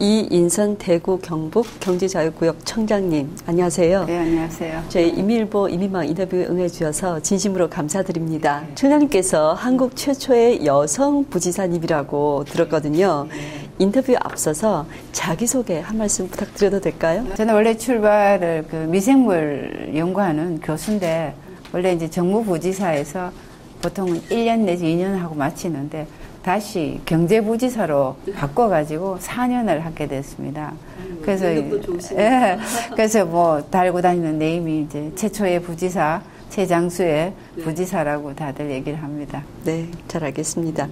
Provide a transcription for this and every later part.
이인선 대구 경북 경제자유구역 청장님 안녕하세요. 네 안녕하세요. 저희 이밀보 이민망 인터뷰 응해 주셔서 진심으로 감사드립니다. 네. 청장님께서 한국 최초의 여성 부지사님이라고 들었거든요. 네. 인터뷰 앞서서 자기소개 한 말씀 부탁드려도 될까요? 저는 원래 출발을 그 미생물 연구하는 교수인데 원래 이제 정무부지사에서 보통은 1년 내지 2년 하고 마치는데 다시 경제부지사로 바꿔가지고 4년을 하게 됐습니다. 음, 그래서 예, 그래서 뭐 달고 다니는 네임이 이제 최초의 부지사 최장수의 네. 부지사라고 다들 얘기를 합니다. 네, 잘 알겠습니다.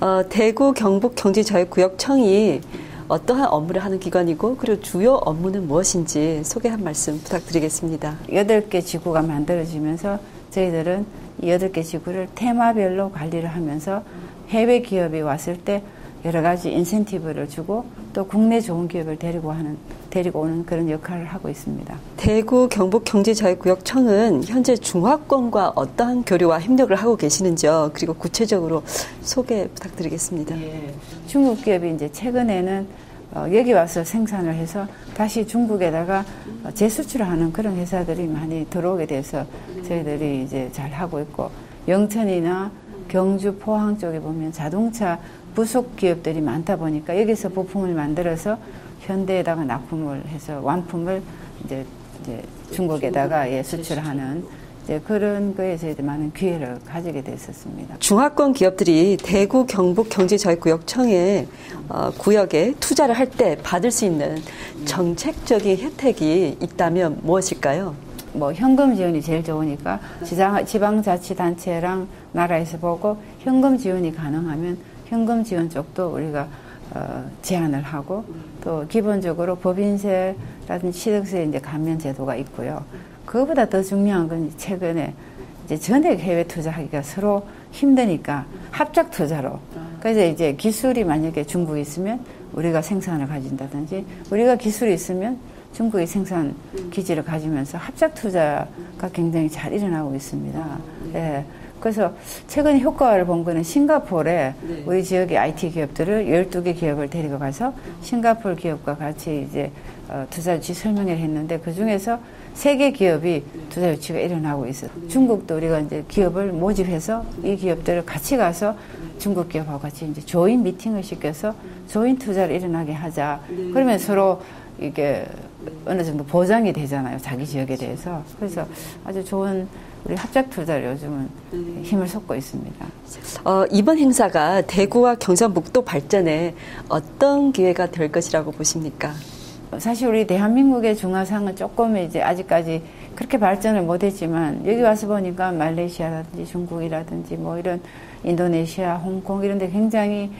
어, 대구 경북 경제자유구역청이 어떠한 업무를 하는 기관이고 그리고 주요 업무는 무엇인지 소개 한 말씀 부탁드리겠습니다. 여덟 개 지구가 만들어지면서 저희들은 이 여덟 개 지구를 테마별로 관리를 하면서 해외 기업이 왔을 때 여러 가지 인센티브를 주고 또 국내 좋은 기업을 데리고 하는 데리고 오는 그런 역할을 하고 있습니다. 대구 경북 경제자유구역청은 현재 중화권과 어떠한 교류와 협력을 하고 계시는지요? 그리고 구체적으로 소개 부탁드리겠습니다. 예. 중국 기업이 이제 최근에는 어, 여기 와서 생산을 해서 다시 중국에다가 어, 재수출을 하는 그런 회사들이 많이 들어오게 돼서 저희들이 이제 잘 하고 있고 영천이나 경주 포항 쪽에 보면 자동차 부속 기업들이 많다 보니까 여기서 부품을 만들어서 현대에다가 납품을 해서 완품을 이제, 이제 중국에다가 예, 수출하는 이제 그런 거에 저희들 많은 기회를 가지게 됐었습니다. 중화권 기업들이 대구 경북 경제자유구역청에 어, 구역에 투자를 할 때 받을 수 있는 정책적인 혜택이 있다면 무엇일까요? 뭐 현금 지원이 제일 좋으니까 지방, 지방자치단체랑 나라에서 보고 현금 지원이 가능하면 현금 지원 쪽도 우리가 어, 제한을 하고 또 기본적으로 법인세라든지 취득세 이제 감면 제도가 있고요. 그거보다 더 중요한 건 최근에 이제 전액 해외 투자하기가 서로 힘드니까 합작 투자로. 그래서 이제 기술이 만약에 중국에 있으면 우리가 생산을 가진다든지 우리가 기술이 있으면 중국이 생산 기지를 가지면서 합작 투자가 굉장히 잘 일어나고 있습니다. 예. 그래서 최근 효과를 본 거는 싱가포르에 네. 우리 지역의 IT 기업들을 12개 기업을 데리고 가서 싱가포르 기업과 같이 이제 어, 투자 유치 설명회를 했는데 그 중에서 세 개 기업이 투자 유치가 일어나고 있어요. 네. 중국도 우리가 이제 기업을 모집해서 이 기업들을 같이 가서 중국 기업하고 같이 이제 조인 미팅을 시켜서 조인 투자를 일어나게 하자. 네. 그러면 서로 이게 어느 정도 보장이 되잖아요. 자기 지역에 대해서. 그래서 아주 좋은 우리 합작 투자를 요즘은 네. 힘을 쏟고 있습니다. 어, 이번 행사가 대구와 경상북도 발전에 어떤 기회가 될 것이라고 보십니까? 사실 우리 대한민국의 중화상은 조금 이제 아직까지 그렇게 발전을 못했지만 여기 와서 보니까 말레이시아라든지 중국이라든지 뭐 이런 인도네시아, 홍콩 이런 데 굉장히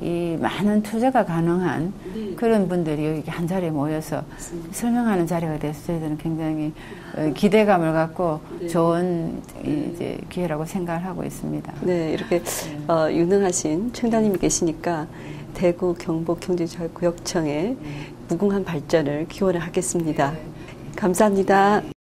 이 많은 투자가 가능한 네. 그런 분들이 여기 한 자리에 모여서 맞습니다. 설명하는 자리가 돼서 저희들은 굉장히 어, 기대감을 갖고 네. 좋은 이제 기회라고 생각을 하고 있습니다. 네, 이렇게 네. 어, 유능하신 청장님이 계시니까 대구 경북 경제자구역청의 무궁한 발전을 기원을 하겠습니다. 감사합니다.